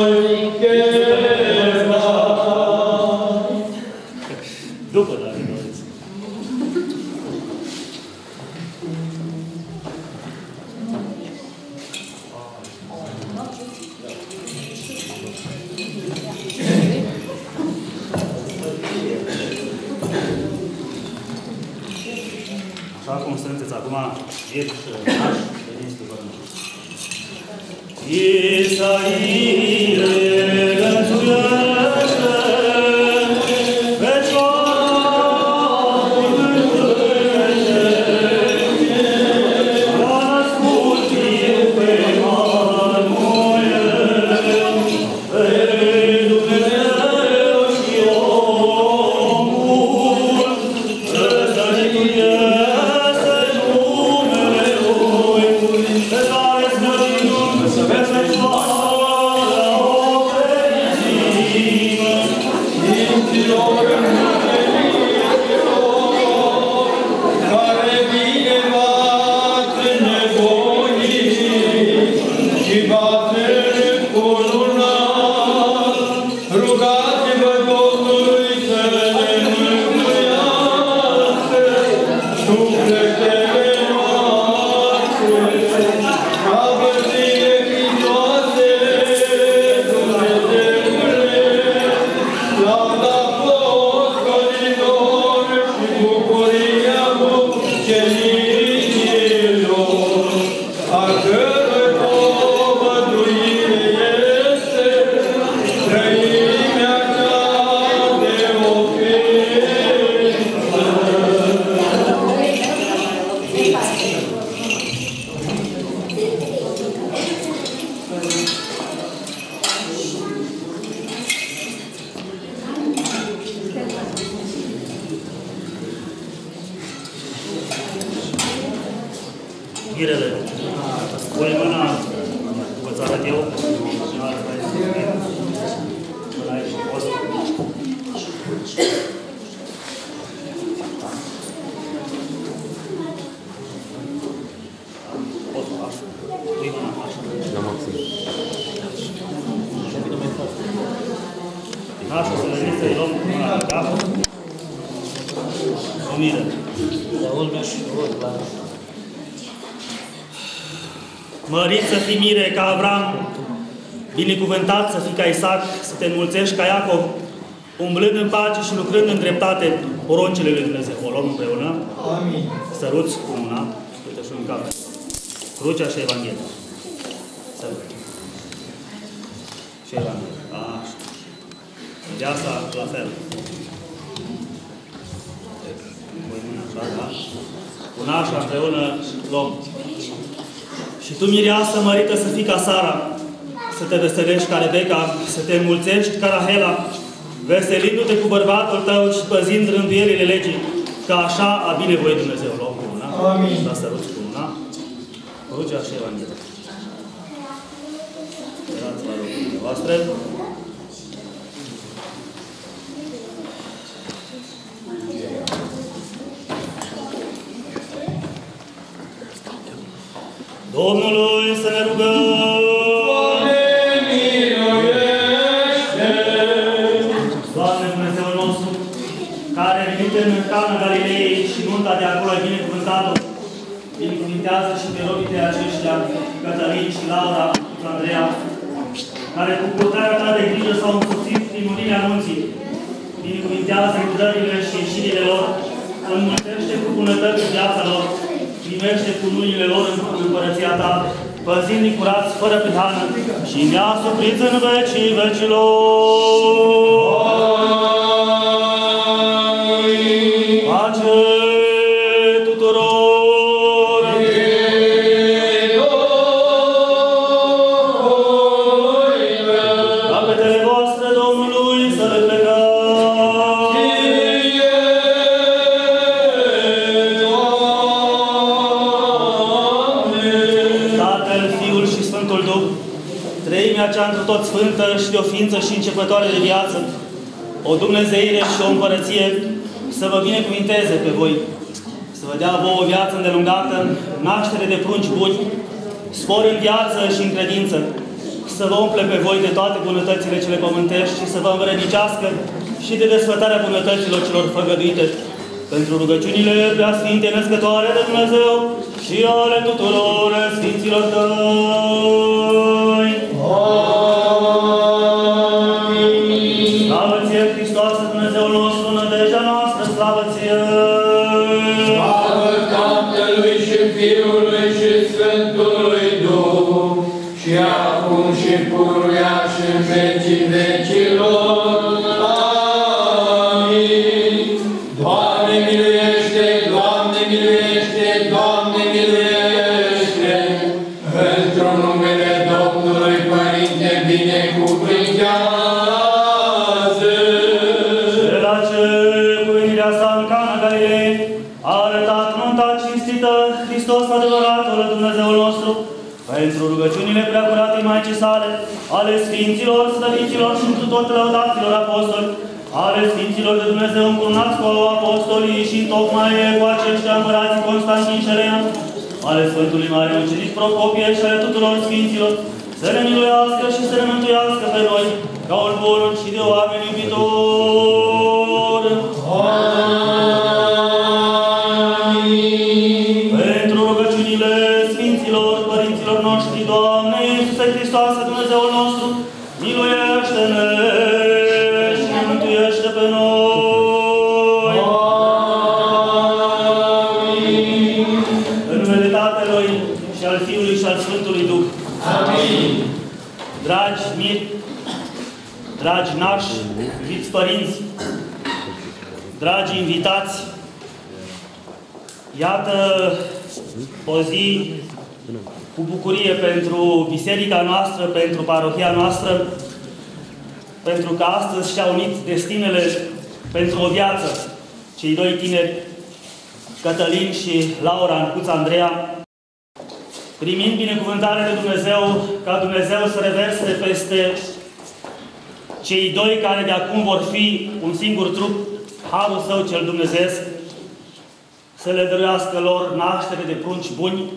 Holy O miră. Mărit să fii mire ca Avram, binecuvântat să fii ca Isaac, să te înmulțești ca Iacov, umblând în pace și lucrând în dreptate poruncile lui Dumnezeu. O luăm împreună. Amin. Săruți cu una, uite și în cap. Crucea și Evanghelia. Sărut. Și Evanghelia. Așa. Viața la fel. Așa, da? Una așa împreună luăm. Și tu, mireasă mărită să fii ca Sara, să te veselești ca Rebecca, să te înmulțești ca Rahela, veselindu-te cu bărbatul tău și păzind rânduielile legii, ca așa a binevoit Dumnezeu. Luăm cu una. Amin. Da, săruți cu una. Rugea și Evanghelia. Sperați la rugăciunile voastre. Domnului să ne rugăm! Doamne, miluiește! Doamne Dumnezeul nostru, care venit în Cana Galilei și nunta de acolo ai binecuvântat-o, binecuvintează și pe robii de aceștia, Cătălin și Laura și Andreea, care cu purtarea ta de grijă s-au însuțit prin unirea anunții, binecuvintează intrările și ieșirile lor, înmulțește cu bunătăți viața lor, primește cu mâinile lor în împărăția ta, păzind curați fără prihană și ne-a suprit în vecii vecilor. Pace tuturor! Capetele voastre Domnului să le plecăm! Cea într tot sfântă și de o ființă și începătoare de viață, o Dumnezeire și o împărăție, să vă binecuvinteze pe voi, să vă dea vouă o viață îndelungată, naștere de prunci buni, spor în viață și în credință, să vă umple pe voi de toate bunătățile cele pământești și să vă învrednicească și de desfătarea bunătăților celor făgăduite. Pentru rugăciunile preasfinte născătoare de Dumnezeu și ale tuturor Sfinților Tăi. Adevăratul Dumnezeul nostru pentru rugăciunile preacuratei Maicii sale, ale Sfinților, Slăviților și întru tot lăudaților apostoli, ale Sfinților de Dumnezeu încurunați cu apostolii și tocmai cu aceștia împărații Constantin și Elena, ale Sfântului Mare Ucenic Procopie și ale tuturor Sfinților, să ne miluiască și să ne mântuiască pe noi, ca un bun și de oameni iubitor. Noștri, Doamne Iisuse Hristoase, Dumnezeul nostru, miluiește-ne și ne mântuiește pe noi. Amin. În numele Tatălui și al Fiului și al Sfântului Duh. Amin. Dragi miri, dragi nași, iubiți părinți, dragi invitați, iată o zi cu bucurie pentru biserica noastră, pentru parohia noastră, pentru că astăzi și-au unit destinele pentru o viață. Cei doi tineri, Cătălin și Laura Ancuț Andreea, primind binecuvântarea de Dumnezeu, ca Dumnezeu să reverse peste cei doi care de acum vor fi un singur trup, Harul Său cel Dumnezeesc, să le dăruiască lor naștere de prunci buni,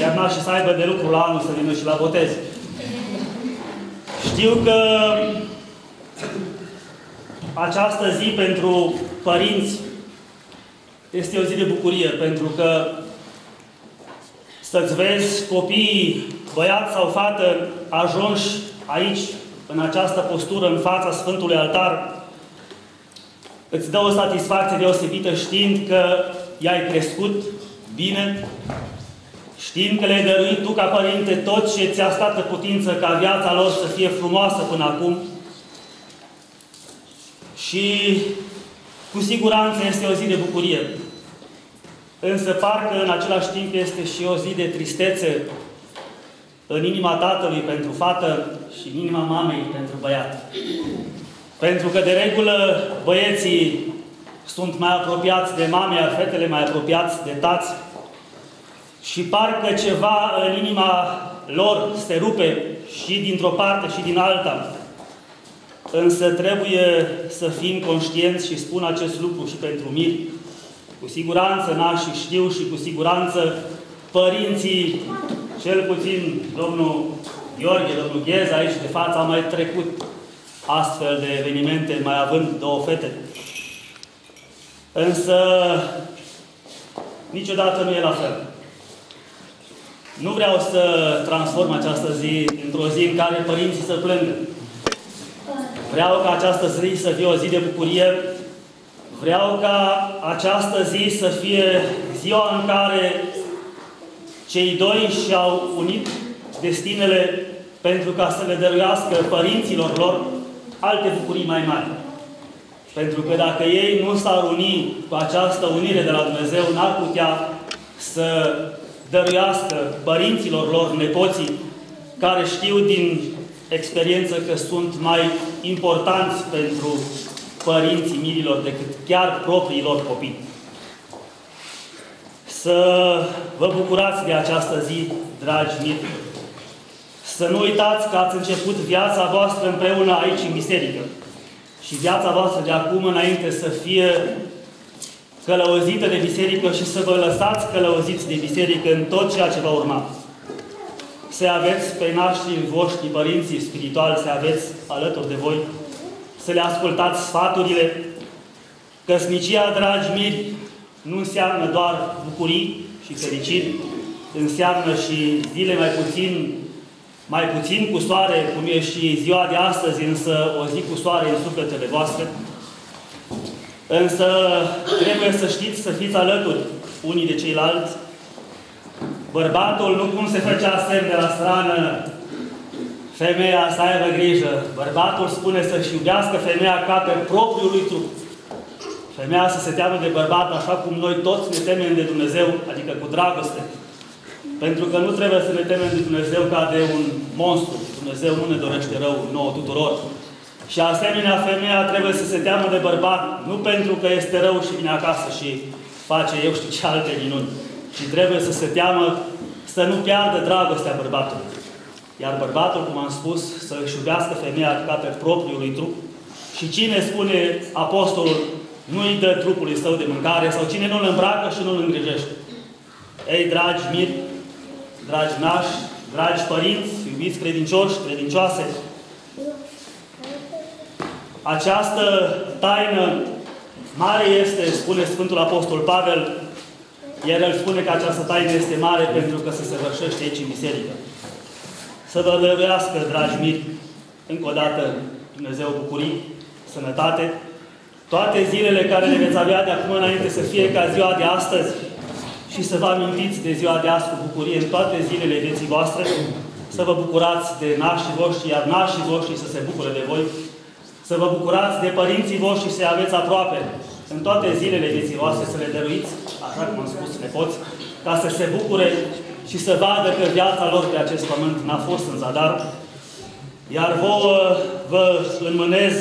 iar nașii să aibă de lucru la anul să vină și la botez. Știu că această zi pentru părinți este o zi de bucurie, pentru că să-ți vezi copiii, băiat sau fată, ajunși aici, în această postură, în fața Sfântului Altar, îți dă o satisfacție deosebită știind că i-ai crescut bine, știind că le-ai dăruit tu ca părinte tot ce ți-a stat în putință ca viața lor să fie frumoasă până acum. Și cu siguranță este o zi de bucurie. Însă parcă în același timp este și o zi de tristețe în inima tatălui pentru fată și în inima mamei pentru băiat. Pentru că de regulă băieții sunt mai apropiați de mame, iar fetele mai apropiați de tați. Și parcă ceva în inima lor se rupe și dintr-o parte și din alta. Însă trebuie să fim conștienți și spun acest lucru și pentru miri. Cu siguranță nașii știu și cu siguranță părinții, cel puțin domnul Gheorghe, domnul Gheza aici de față, a mai trecut astfel de evenimente, mai având două fete. Însă, niciodată nu e la fel. Nu vreau să transform această zi într-o zi în care părinții să plângă. Vreau ca această zi să fie o zi de bucurie. Vreau ca această zi să fie ziua în care cei doi și-au unit destinele pentru ca să le dăruiască părinților lor alte bucurii mai mari. Pentru că dacă ei nu s-ar uni cu această unire de la Dumnezeu, n-ar putea să dăruiască părinților lor, nepoții, care știu din experiență că sunt mai importanți pentru părinții mirilor decât chiar propriilor copii. Să vă bucurați de această zi, dragi miri. Să nu uitați că ați început viața voastră împreună aici în biserică. Și viața voastră de acum înainte să fie călăuzită de biserică și să vă lăsați călăuziți de biserică în tot ceea ce va urma. să aveți pe naștrii voștri, părinții spirituali, să aveți alături de voi, să le ascultați sfaturile. Căsnicia, dragi miri, nu înseamnă doar bucurii și fericiri, înseamnă și zile mai puțin, mai puțin cu soare, cum e și ziua de astăzi, însă o zi cu soare în sufletele voastre. Însă trebuie să știți să fiți alături unii de ceilalți. Bărbatul nu cum se făcea semn de la strană, femeia să aibă grijă. Bărbatul spune să-și iubească femeia ca pe propriul lui trup. Femeia să se teamă de bărbat așa cum noi toți ne temem de Dumnezeu, adică cu dragoste. Pentru că nu trebuie să ne temem de Dumnezeu ca de un monstru. Dumnezeu nu ne dorește rău nouă tuturor. Și asemenea, femeia trebuie să se teamă de bărbat, nu pentru că este rău și vine acasă și face eu știu ce alte minuni, ci trebuie să se teamă să nu piardă dragostea bărbatului. Iar bărbatul, cum am spus, să își iubească femeia ca pe propriul lui trup. Și cine spune apostolul, nu îi dă trupului său de mâncare, sau cine nu îl îmbracă și nu îl îngrijește. Ei, dragi miri, dragi nași, dragi părinți, iubiți credincioși, credincioase, această taină mare este, spune Sfântul Apostol Pavel, iar el spune că această taină este mare pentru că se săvârșește aici în biserică. Să vă dăruiască, dragi miri, încă o dată Dumnezeu bucurii, sănătate, toate zilele care le veți avea de acum înainte să fie ca ziua de astăzi și să vă amintiți de ziua de azi cu bucurie în toate zilele vieții voastre, să vă bucurați de nașii voștri, iar nașii voștri să se bucure de voi, să vă bucurați de părinții voștri și să aveți aproape în toate zilele vieții voastre să le dăruiți, așa cum am spus, nepoți, ca să se bucure și să vadă că viața lor pe acest pământ n-a fost în zadar. Iar vouă vă înmânez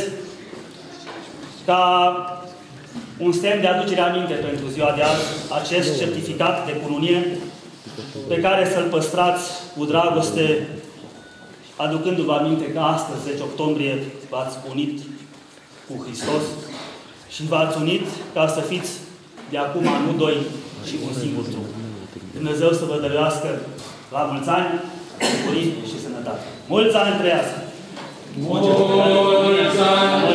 ca un semn de aducere aminte pentru ziua de azi, acest certificat de cununie pe care să-l păstrați cu dragoste aducându-vă aminte că astăzi, 10 octombrie, v-ați unit cu Hristos și v-ați unit ca să fiți de acum nu doi, ci un singur trup. Dumnezeu să vă dăruiască la mulți ani, bucurii și sănătate. Mulți ani trăiască! Mulți ani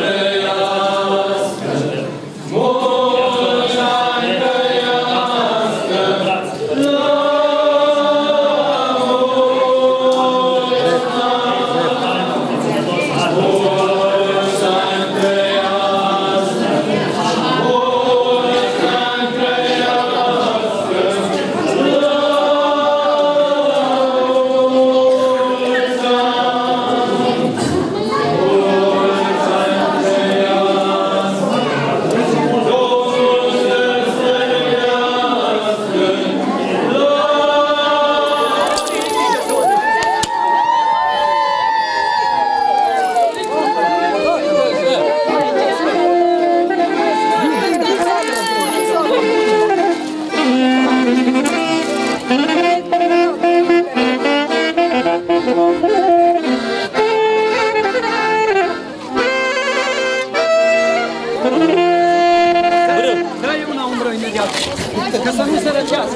час. Така само се на час.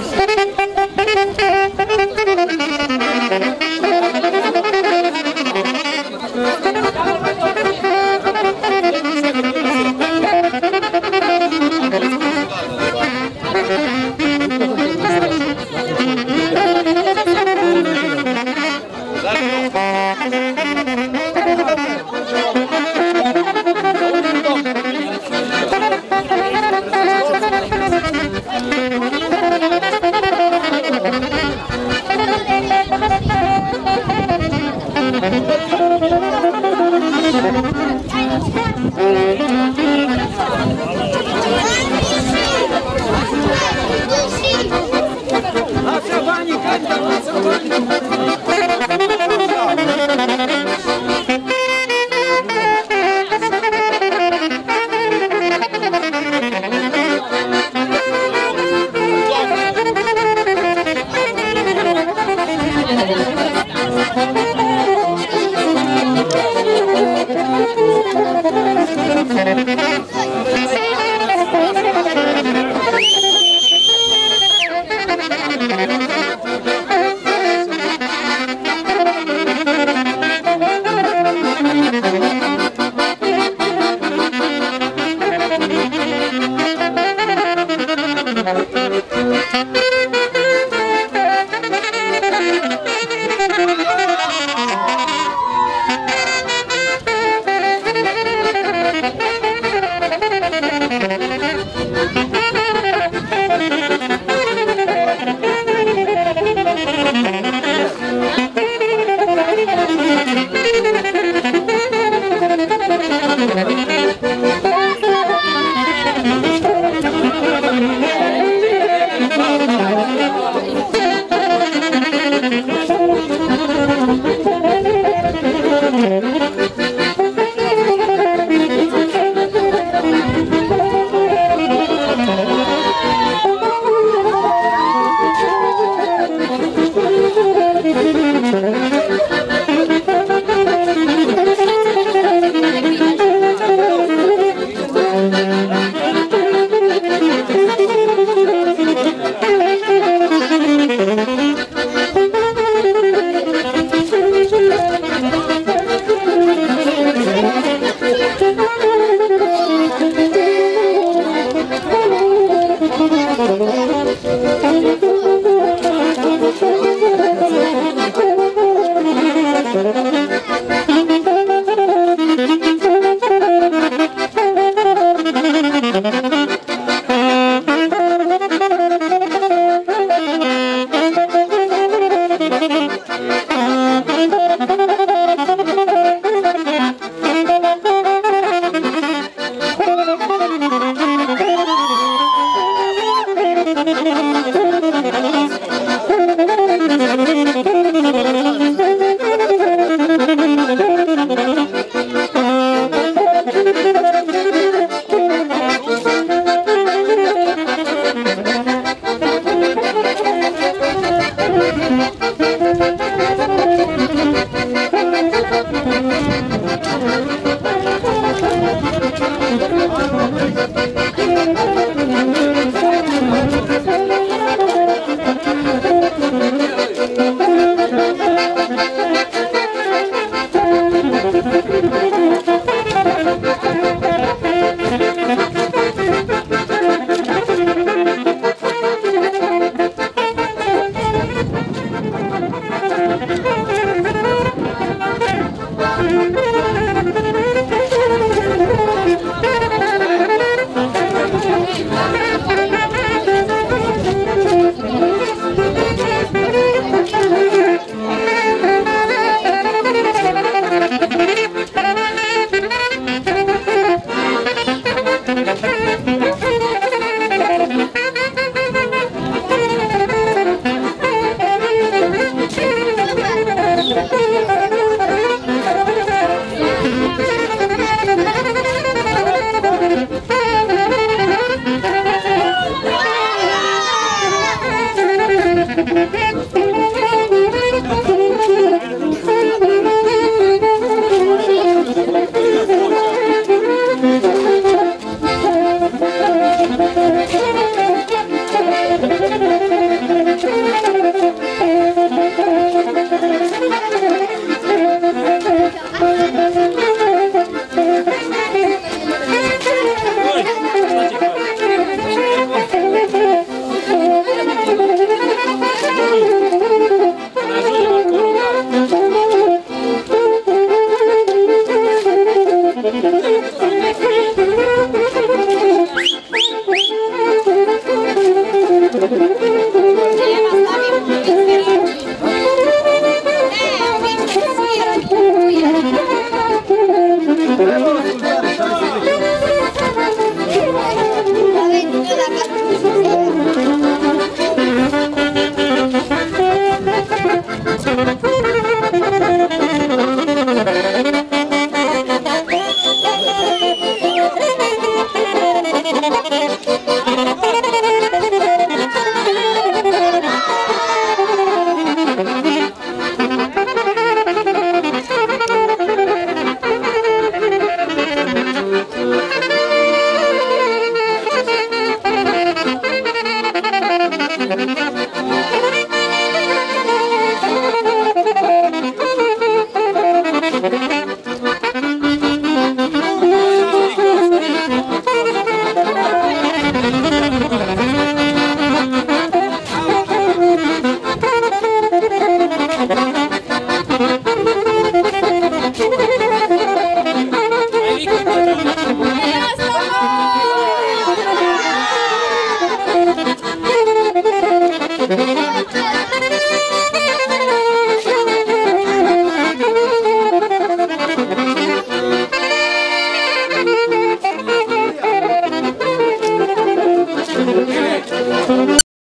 Thank you.